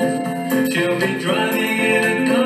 She'll be driving in a car.